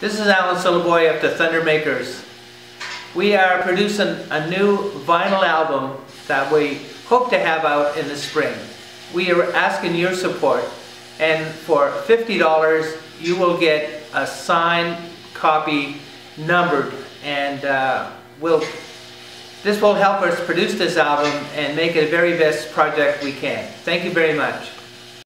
This is Alan Syliboy of the Thundermakers. We are producing a new vinyl album that we hope to have out in the spring. We are asking your support and for $50 you will get a signed copy numbered and uh, we'll, this will help us produce this album and make it the very best project we can. Thank you very much.